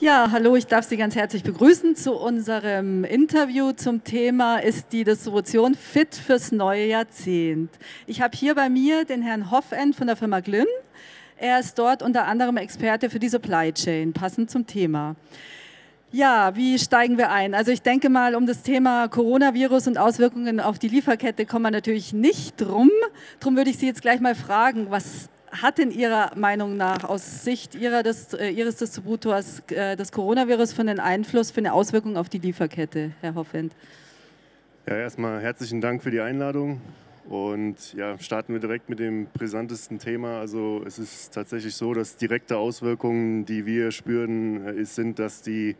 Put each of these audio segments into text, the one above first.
Ja, hallo, ich darf Sie ganz herzlich begrüßen zu unserem Interview zum Thema Ist die Distribution fit fürs neue Jahrzehnt? Ich habe hier bei mir den Herrn Hoffend von der Firma Glynn. Er ist dort unter anderem Experte für die Supply Chain, passend zum Thema. Ja, wie steigen wir ein? Also ich denke mal, um das Thema Coronavirus und Auswirkungen auf die Lieferkette kommen wir natürlich nicht drum. Darum würde ich Sie jetzt gleich mal fragen, was hat in Ihrer Meinung nach aus Sicht Ihrer, des, äh, Ihres Distributors äh, das Coronavirus für einen Einfluss, für eine Auswirkung auf die Lieferkette, Herr Hoffend? Ja, erstmal herzlichen Dank für die Einladung. Und ja, starten wir direkt mit dem brisantesten Thema. Also es ist tatsächlich so, dass direkte Auswirkungen, die wir spüren, äh, sind, dass die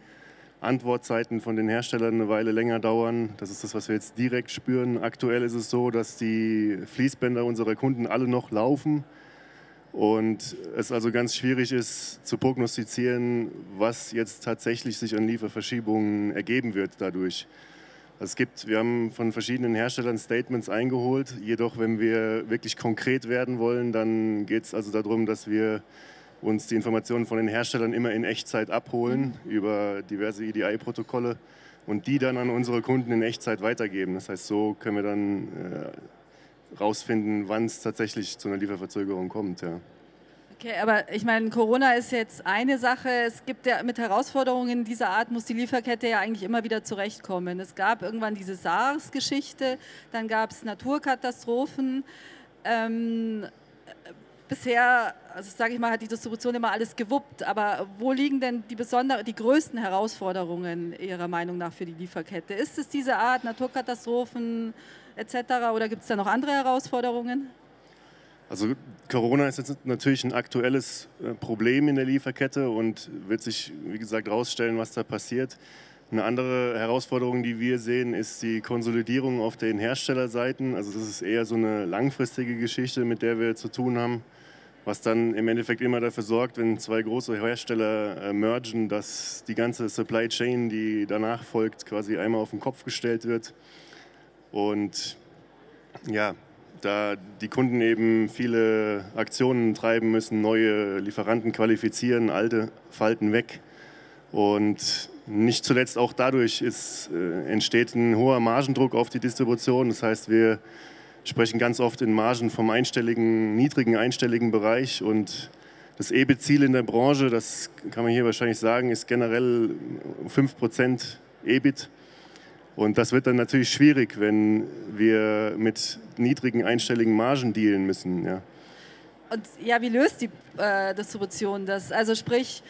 Antwortzeiten von den Herstellern eine Weile länger dauern. Das ist das, was wir jetzt direkt spüren. Aktuell ist es so, dass die Fließbänder unserer Kunden alle noch laufen und es also ganz schwierig ist zu prognostizieren, was jetzt tatsächlich sich an Lieferverschiebungen ergeben wird dadurch. Es gibt, wir haben von verschiedenen Herstellern Statements eingeholt, jedoch wenn wir wirklich konkret werden wollen, dann geht es also darum, dass wir uns die Informationen von den Herstellern immer in Echtzeit abholen über diverse EDI-Protokolle und die dann an unsere Kunden in Echtzeit weitergeben. Das heißt, so können wir dann äh, rausfinden, wann es tatsächlich zu einer Lieferverzögerung kommt. Ja. Okay, aber ich meine, Corona ist jetzt eine Sache. Es gibt ja mit Herausforderungen dieser Art muss die Lieferkette ja eigentlich immer wieder zurechtkommen. Es gab irgendwann diese SARS-Geschichte, dann gab es Naturkatastrophen. Ähm, bisher, also sage ich mal, hat die Distribution immer alles gewuppt. Aber wo liegen denn die, besonderen, die größten Herausforderungen Ihrer Meinung nach für die Lieferkette? Ist es diese Art Naturkatastrophen etc. oder gibt es da noch andere Herausforderungen? Also Corona ist jetzt natürlich ein aktuelles äh, Problem in der Lieferkette und wird sich, wie gesagt, herausstellen, was da passiert. Eine andere Herausforderung, die wir sehen, ist die Konsolidierung auf den Herstellerseiten. Also das ist eher so eine langfristige Geschichte, mit der wir zu tun haben was dann im Endeffekt immer dafür sorgt, wenn zwei große Hersteller äh, mergen, dass die ganze Supply Chain, die danach folgt, quasi einmal auf den Kopf gestellt wird. Und ja, da die Kunden eben viele Aktionen treiben müssen, neue Lieferanten qualifizieren, alte falten weg. Und nicht zuletzt auch dadurch ist, äh, entsteht ein hoher Margendruck auf die Distribution. Das heißt, wir sprechen ganz oft in Margen vom einstelligen, niedrigen einstelligen Bereich und das EBIT-Ziel in der Branche, das kann man hier wahrscheinlich sagen, ist generell 5% EBIT. Und das wird dann natürlich schwierig, wenn wir mit niedrigen einstelligen Margen dealen müssen. Ja. Und ja, wie löst die äh, Distribution das? Also sprich,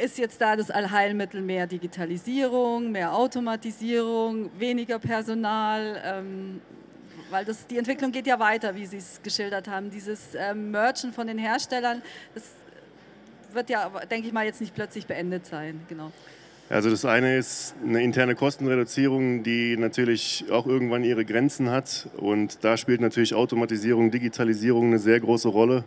ist jetzt da das Allheilmittel mehr Digitalisierung, mehr Automatisierung, weniger Personal? Ähm, weil das, die Entwicklung geht ja weiter, wie Sie es geschildert haben. Dieses ähm, Merchen von den Herstellern, das wird ja, denke ich mal, jetzt nicht plötzlich beendet sein. Genau. Also das eine ist eine interne Kostenreduzierung, die natürlich auch irgendwann ihre Grenzen hat. Und da spielt natürlich Automatisierung, Digitalisierung eine sehr große Rolle.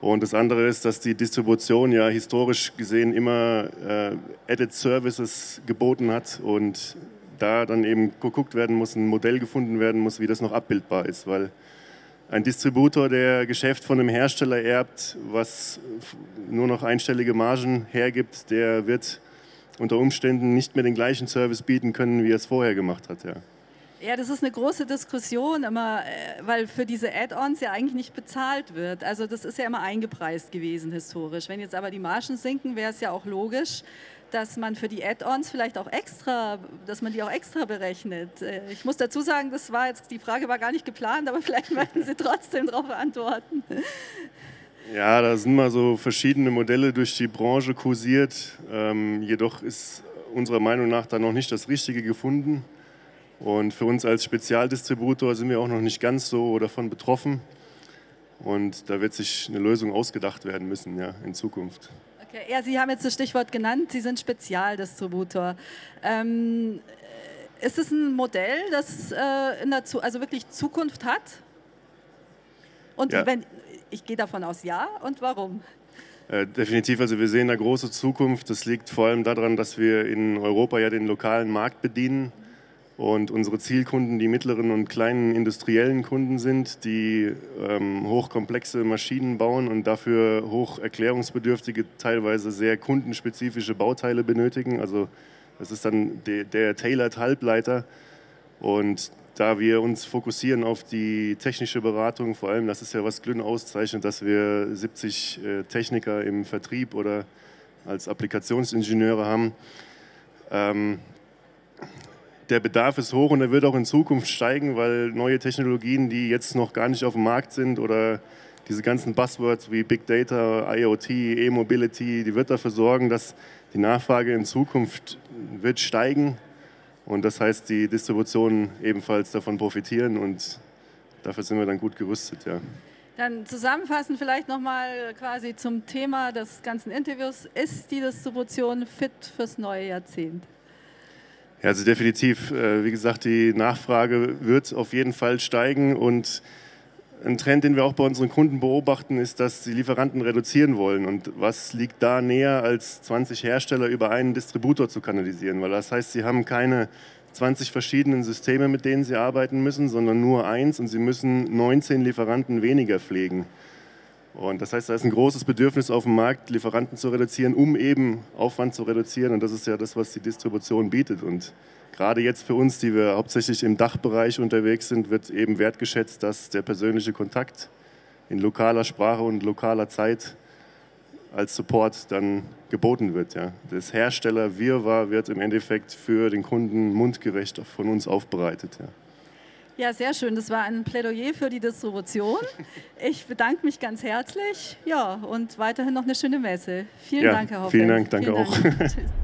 Und das andere ist, dass die Distribution ja historisch gesehen immer äh, Added Services geboten hat und da dann eben geguckt werden muss, ein Modell gefunden werden muss, wie das noch abbildbar ist, weil ein Distributor, der Geschäft von einem Hersteller erbt, was nur noch einstellige Margen hergibt, der wird unter Umständen nicht mehr den gleichen Service bieten können, wie er es vorher gemacht hat. Ja. Ja, das ist eine große Diskussion immer, äh, weil für diese Add-ons ja eigentlich nicht bezahlt wird. Also das ist ja immer eingepreist gewesen historisch. Wenn jetzt aber die Margen sinken, wäre es ja auch logisch, dass man für die Add-ons vielleicht auch extra, dass man die auch extra berechnet. Äh, ich muss dazu sagen, das war jetzt, die Frage war gar nicht geplant, aber vielleicht möchten Sie trotzdem darauf antworten. Ja, da sind mal so verschiedene Modelle durch die Branche kursiert. Ähm, jedoch ist unserer Meinung nach da noch nicht das Richtige gefunden. Und für uns als Spezialdistributor sind wir auch noch nicht ganz so davon betroffen. Und da wird sich eine Lösung ausgedacht werden müssen ja, in Zukunft. Okay, ja, Sie haben jetzt das Stichwort genannt, Sie sind Spezialdistributor. Ähm, ist es ein Modell, das äh, in der, also wirklich Zukunft hat? Und ja. wenn, ich gehe davon aus, ja. Und warum? Äh, definitiv, also wir sehen eine große Zukunft. Das liegt vor allem daran, dass wir in Europa ja den lokalen Markt bedienen. Und unsere Zielkunden die mittleren und kleinen industriellen Kunden sind, die ähm, hochkomplexe Maschinen bauen und dafür hoch erklärungsbedürftige, teilweise sehr kundenspezifische Bauteile benötigen. Also das ist dann de, der Tailored Halbleiter. Und da wir uns fokussieren auf die technische Beratung, vor allem, das ist ja was Glünn auszeichnet, dass wir 70 äh, Techniker im Vertrieb oder als Applikationsingenieure haben. Ähm, der Bedarf ist hoch und er wird auch in Zukunft steigen, weil neue Technologien, die jetzt noch gar nicht auf dem Markt sind oder diese ganzen Buzzwords wie Big Data, IoT, E-Mobility, die wird dafür sorgen, dass die Nachfrage in Zukunft wird steigen und das heißt, die Distributionen ebenfalls davon profitieren und dafür sind wir dann gut gerüstet. Ja. Dann zusammenfassend vielleicht nochmal quasi zum Thema des ganzen Interviews. Ist die Distribution fit fürs neue Jahrzehnt? Ja, also definitiv. Äh, wie gesagt, die Nachfrage wird auf jeden Fall steigen und ein Trend, den wir auch bei unseren Kunden beobachten, ist, dass die Lieferanten reduzieren wollen. Und was liegt da näher, als 20 Hersteller über einen Distributor zu kanalisieren? Weil das heißt, sie haben keine 20 verschiedenen Systeme, mit denen sie arbeiten müssen, sondern nur eins und sie müssen 19 Lieferanten weniger pflegen. Und das heißt, da ist ein großes Bedürfnis auf dem Markt, Lieferanten zu reduzieren, um eben Aufwand zu reduzieren. Und das ist ja das, was die Distribution bietet. Und gerade jetzt für uns, die wir hauptsächlich im Dachbereich unterwegs sind, wird eben wertgeschätzt, dass der persönliche Kontakt in lokaler Sprache und lokaler Zeit als Support dann geboten wird. Ja. Das Hersteller Wirrwarr wird im Endeffekt für den Kunden mundgerecht von uns aufbereitet. Ja. Ja, sehr schön. Das war ein Plädoyer für die Distribution. Ich bedanke mich ganz herzlich. Ja, und weiterhin noch eine schöne Messe. Vielen ja, Dank, Herr Hoffmann. Vielen Dank, danke vielen Dank. auch.